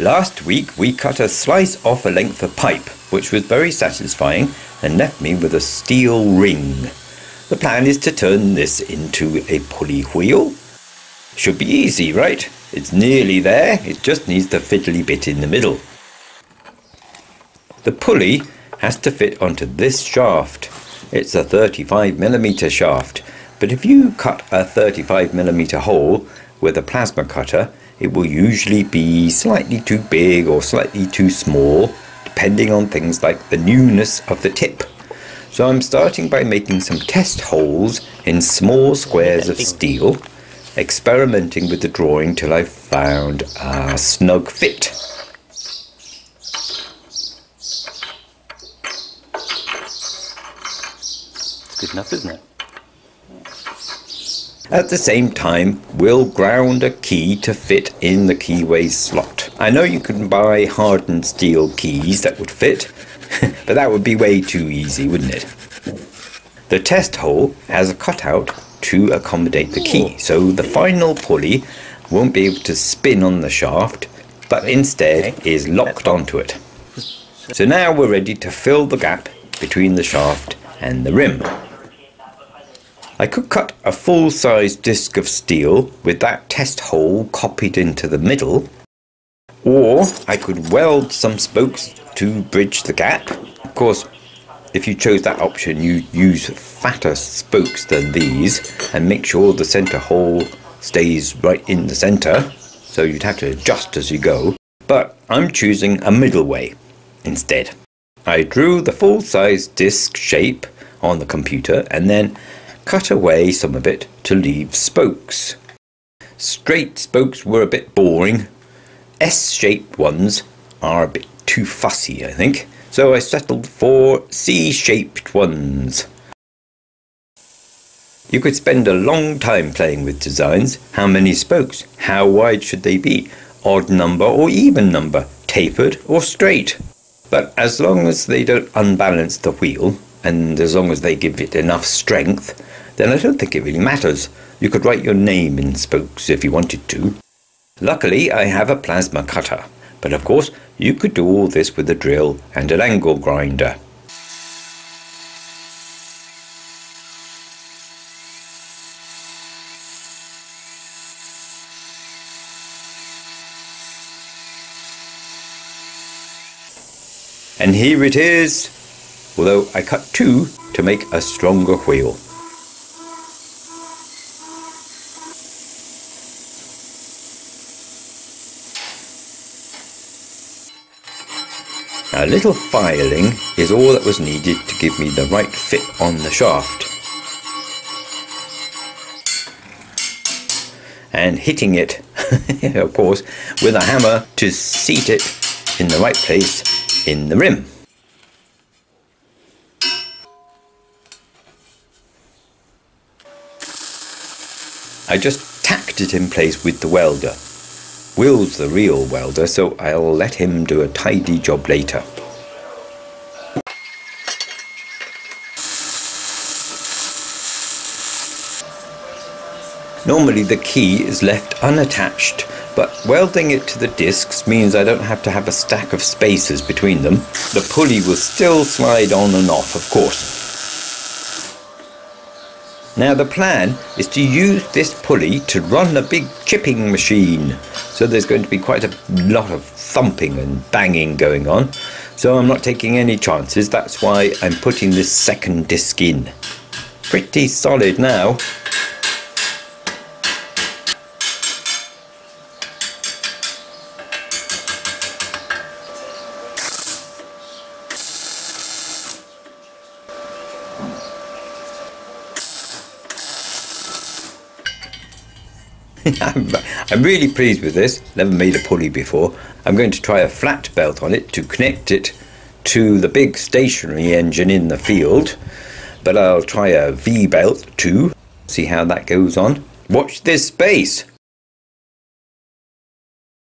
Last week we cut a slice off a length of pipe, which was very satisfying and left me with a steel ring. The plan is to turn this into a pulley wheel. Should be easy, right? It's nearly there, it just needs the fiddly bit in the middle. The pulley has to fit onto this shaft. It's a 35mm shaft, but if you cut a 35mm hole with a plasma cutter, it will usually be slightly too big or slightly too small, depending on things like the newness of the tip. So I'm starting by making some test holes in small squares of steel, experimenting with the drawing till I found a snug fit. Good enough, isn't it? At the same time, we'll ground a key to fit in the keyway slot. I know you can buy hardened steel keys that would fit, but that would be way too easy, wouldn't it? The test hole has a cutout to accommodate the key, so the final pulley won't be able to spin on the shaft, but instead is locked onto it. So now we're ready to fill the gap between the shaft and the rim. I could cut a full-size disc of steel with that test hole copied into the middle, or I could weld some spokes to bridge the gap. Of course, if you chose that option, you use fatter spokes than these and make sure the center hole stays right in the center, so you'd have to adjust as you go. But I'm choosing a middle way instead. I drew the full-size disc shape on the computer and then cut away some of it to leave spokes. Straight spokes were a bit boring. S-shaped ones are a bit too fussy, I think, so I settled for C-shaped ones. You could spend a long time playing with designs. How many spokes? How wide should they be? Odd number or even number? Tapered or straight? But as long as they don't unbalance the wheel, and as long as they give it enough strength, then I don't think it really matters. You could write your name in spokes if you wanted to. Luckily, I have a plasma cutter, but of course, you could do all this with a drill and an angle grinder. And here it is, although I cut two to make a stronger wheel. A little filing is all that was needed to give me the right fit on the shaft. And hitting it, of course, with a hammer to seat it in the right place in the rim. I just tacked it in place with the welder. Will's the real welder, so I'll let him do a tidy job later. Normally the key is left unattached, but welding it to the discs means I don't have to have a stack of spacers between them. The pulley will still slide on and off, of course. Now the plan is to use this pulley to run a big chipping machine. So there's going to be quite a lot of thumping and banging going on. So I'm not taking any chances. That's why I'm putting this second disc in. Pretty solid now. I'm, really pleased with this. Never made a pulley before. I'm going to try a flat belt on it to connect it to the big stationary engine in the field. But I'll try a V-belt too. See how that goes on. Watch this space.